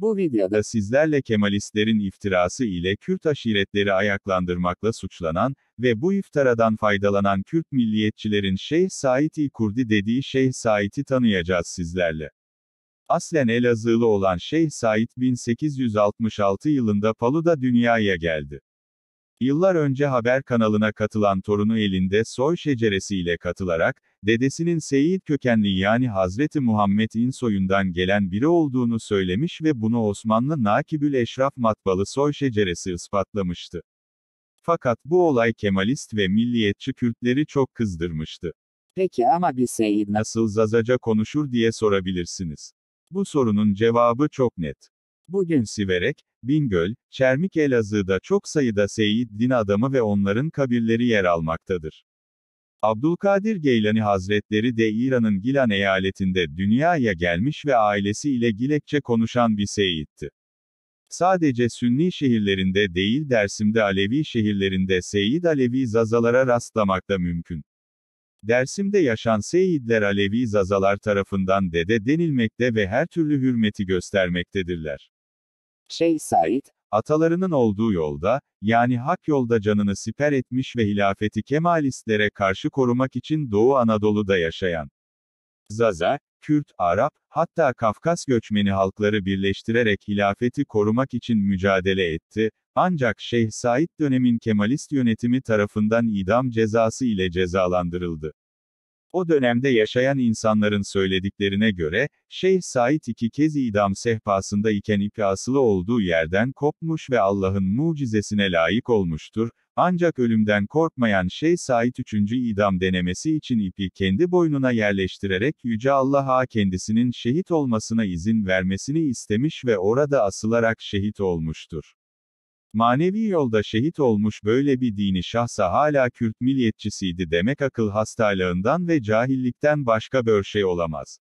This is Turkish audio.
Bu videoda da sizlerle Kemalistlerin iftirası ile Kürt aşiretleri ayaklandırmakla suçlanan ve bu iftaradan faydalanan Kürt milliyetçilerin Şeyh Said-i Kurdi dediği Şeyh Said'i tanıyacağız sizlerle. Aslen Elazığlı olan Şeyh Said 1866 yılında Palu'da dünyaya geldi. Yıllar önce haber kanalına katılan torunu elinde soy şeceresiyle katılarak, dedesinin Seyit kökenli yani Hazreti Muhammed'in soyundan gelen biri olduğunu söylemiş ve bunu Osmanlı Nakibül Eşraf matbalı soy şeceresi ispatlamıştı. Fakat bu olay Kemalist ve milliyetçi Kürtleri çok kızdırmıştı. peki ama bir Seyit nasıl? Nasıl Zazaca konuşur diye sorabilirsiniz. Bu sorunun cevabı çok net. Bugün Siverek, Bingöl, Çermik Elazığ'da çok sayıda Seyit din adamı ve onların kabirleri yer almaktadır. Abdülkadir Geylani Hazretleri de İran'ın Gilan eyaletinde dünyaya gelmiş ve ailesiyle Gilekçe konuşan bir Seyitti. Sadece Sünni şehirlerinde değil Dersim'de Alevi şehirlerinde Seyyid Alevi zazalara rastlamak da mümkün. Dersim'de yaşan Seyidler Alevi zazalar tarafından dede denilmekte ve her türlü hürmeti göstermektedirler. Şeyh Said, Atalarının olduğu yolda, yani hak yolda canını siper etmiş ve hilafeti Kemalistlere karşı korumak için Doğu Anadolu'da yaşayan Zaza, Kürt, Arap, hatta Kafkas göçmeni halkları birleştirerek hilafeti korumak için mücadele etti, ancak Şeyh Said dönemin Kemalist yönetimi tarafından idam cezası ile cezalandırıldı. O dönemde yaşayan insanların söylediklerine göre, Şeyh Said iki kez idam sehpasında iken ipi asılı olduğu yerden kopmuş ve Allah'ın mucizesine layık olmuştur, ancak ölümden korkmayan Şeyh Said üçüncü idam denemesi için ipi kendi boynuna yerleştirerek Yüce Allah'a kendisinin şehit olmasına izin vermesini istemiş ve orada asılarak şehit olmuştur. Manevi yolda şehit olmuş böyle bir dini şahsa hala Kürt milliyetçisiydi demek akıl hastalığından ve cahillikten başka bir şey olamaz.